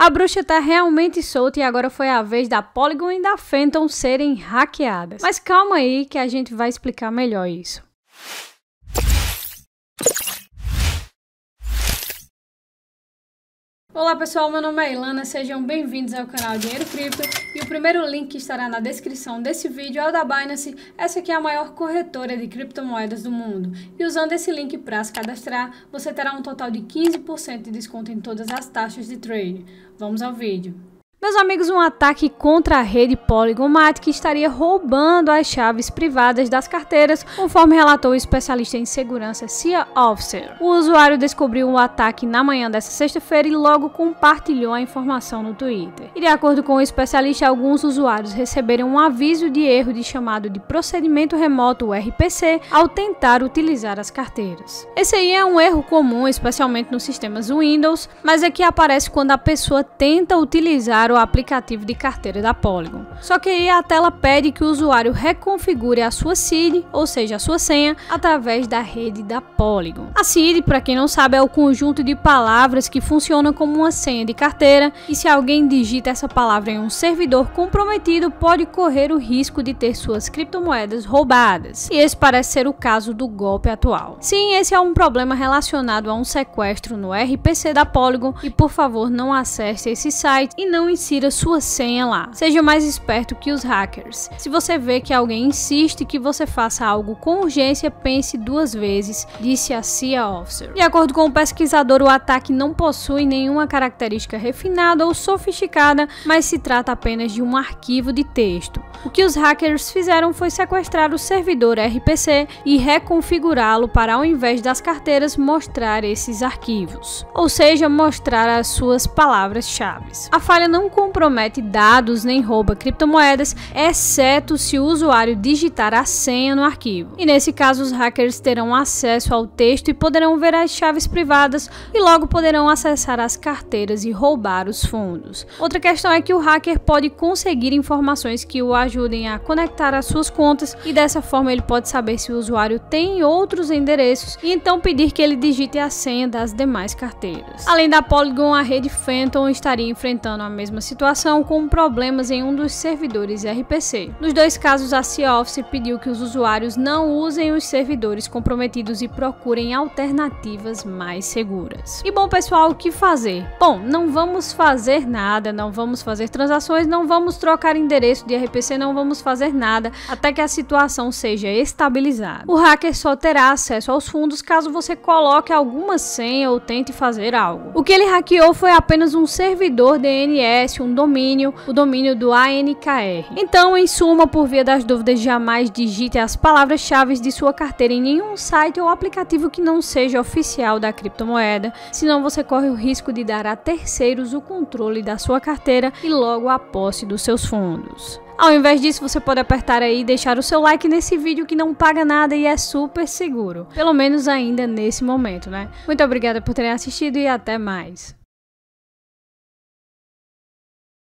A bruxa tá realmente solta e agora foi a vez da Polygon e da Phantom serem hackeadas. Mas calma aí que a gente vai explicar melhor isso. Olá pessoal, meu nome é Ilana, sejam bem-vindos ao canal Dinheiro Cripto. E o primeiro link que estará na descrição desse vídeo. É o da Binance, essa aqui é a maior corretora de criptomoedas do mundo. E usando esse link para se cadastrar, você terá um total de 15% de desconto em todas as taxas de trade. Vamos ao vídeo. Meus amigos, um ataque contra a rede Polygon Matic estaria roubando as chaves privadas das carteiras, conforme relatou o especialista em segurança Cia Officer. O usuário descobriu o ataque na manhã dessa sexta-feira e logo compartilhou a informação no Twitter. E de acordo com o especialista, alguns usuários receberam um aviso de erro de chamado de procedimento remoto RPC ao tentar utilizar as carteiras. Esse aí é um erro comum, especialmente nos sistemas Windows, mas é que aparece quando a pessoa tenta utilizar o aplicativo de carteira da Polygon. Só que aí a tela pede que o usuário reconfigure a sua seed, ou seja, a sua senha, através da rede da Polygon. A seed, para quem não sabe, é o conjunto de palavras que funciona como uma senha de carteira e se alguém digita essa palavra em um servidor comprometido, pode correr o risco de ter suas criptomoedas roubadas. E esse parece ser o caso do golpe atual. Sim, esse é um problema relacionado a um sequestro no RPC da Polygon e por favor não acesse esse site e não insira sua senha lá. Seja mais esperto que os hackers. Se você vê que alguém insiste que você faça algo com urgência, pense duas vezes, disse a CIA Officer. De acordo com o pesquisador, o ataque não possui nenhuma característica refinada ou sofisticada, mas se trata apenas de um arquivo de texto. O que os hackers fizeram foi sequestrar o servidor RPC e reconfigurá-lo para, ao invés das carteiras, mostrar esses arquivos, ou seja, mostrar as suas palavras-chave. A falha não compromete dados nem rouba criptomoedas, exceto se o usuário digitar a senha no arquivo. E nesse caso, os hackers terão acesso ao texto e poderão ver as chaves privadas e logo poderão acessar as carteiras e roubar os fundos. Outra questão é que o hacker pode conseguir informações que o ajudem a conectar as suas contas e dessa forma ele pode saber se o usuário tem outros endereços e então pedir que ele digite a senha das demais carteiras. Além da Polygon, a rede Phantom estaria enfrentando a mesma situação com problemas em um dos servidores RPC. Nos dois casos, a C-Office pediu que os usuários não usem os servidores comprometidos e procurem alternativas mais seguras. E bom, pessoal, o que fazer? Bom, não vamos fazer nada, não vamos fazer transações, não vamos trocar endereço de RPC, não vamos fazer nada até que a situação seja estabilizada. O hacker só terá acesso aos fundos caso você coloque alguma senha ou tente fazer algo. O que ele hackeou foi apenas um servidor DNS, um domínio, o domínio do ANKR. Então, em suma, por via das dúvidas, jamais digite as palavras-chave de sua carteira em nenhum site ou aplicativo que não seja oficial da criptomoeda, senão você corre o risco de dar a terceiros o controle da sua carteira e logo a posse dos seus fundos. Ao invés disso, você pode apertar aí e deixar o seu like nesse vídeo que não paga nada e é super seguro. Pelo menos ainda nesse momento, né? Muito obrigada por terem assistido e até mais.